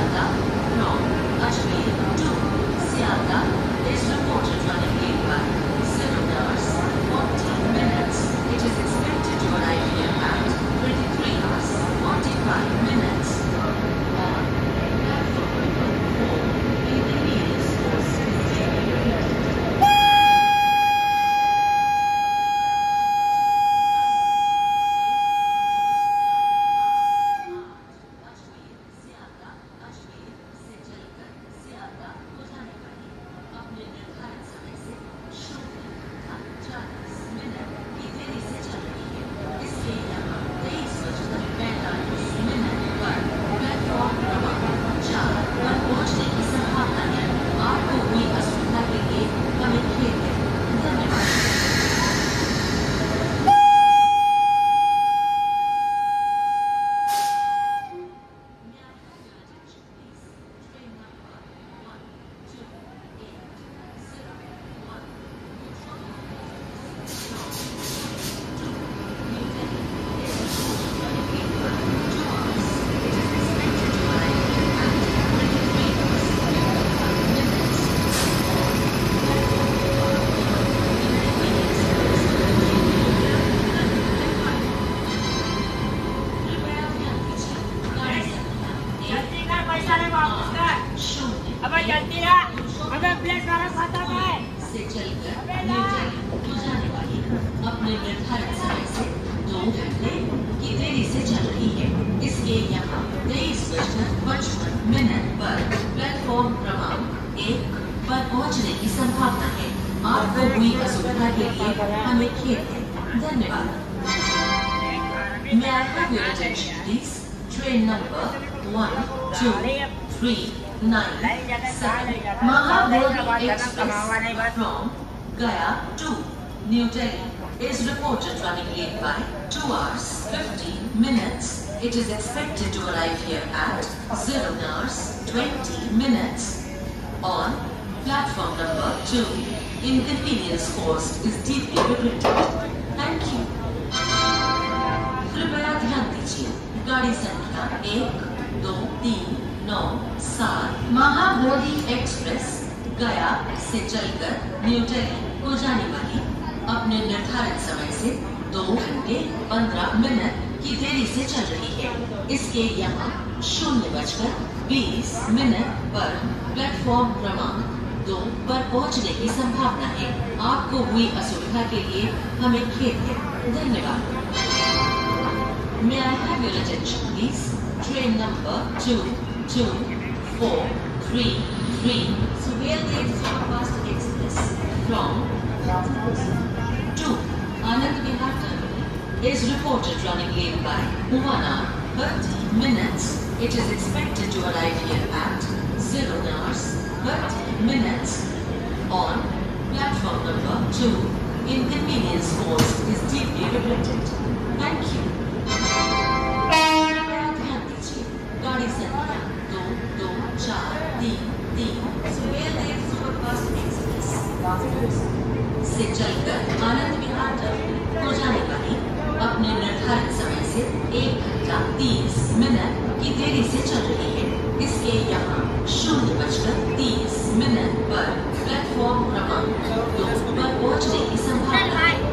Siaga no, Ajmer to Siaga is reported जल्दी ना अबे प्लेट सारा खाता है से चलकर जाने वाली अपने निर्धारित समय से दो घंटे की देरी से चल रही है। इसलिए यहाँ तेईस बजकर पचपन मिनट पर प्लेटफॉर्म क्रमांक एक पर पहुँचने की संभावना है। आपको हुई असुविधा के लिए हमें खेद है। धन्यवाद। attention, please? Train number one, two, three, nine, seven. Mahabodhi Express from Gaya to New Delhi is reported running late by 2 hours 15 minutes. It is expected to arrive here at 0 hours 20 minutes. On platform number 2, inconvenience caused is deeply regretted. Thank you. कृपया ध्यान दीजिए गाड़ी संख्या एक दो तीन नौ सात Mahabodhi express गया से चलकर न्यू दिल्ली को जाने वाली। अपने निर्धारित समय से दो घंटे पंद्रह मिनट की देरी से चल रही है। इसके यहाँ शून्य बजकर बीस मिनट पर प्लेटफॉर्म क्रमांक दो पर पहुँचने की संभावना है। आपको हुई असुविधा के लिए हमें खेद है। धन्यवाद। मैं attention, please? Train number two, two, four, three, three. Sukhdev Superfast Express from to Anand Vihar Terminal is reported running late by hour, 30 minutes. It is expected to arrive here at zero hours, 30 minutes. On platform number two, inconvenience caused is deeply regretted. से चलकर आनंद विहार तक पहुँचाने वाली अपने निर्धारित समय से एक घंटा तीस मिनट की देरी से चल रही है इसके यहाँ शून्य बजकर तीस मिनट पर प्लेटफॉर्म क्रमांक दो पर पहुँचने की संभावना है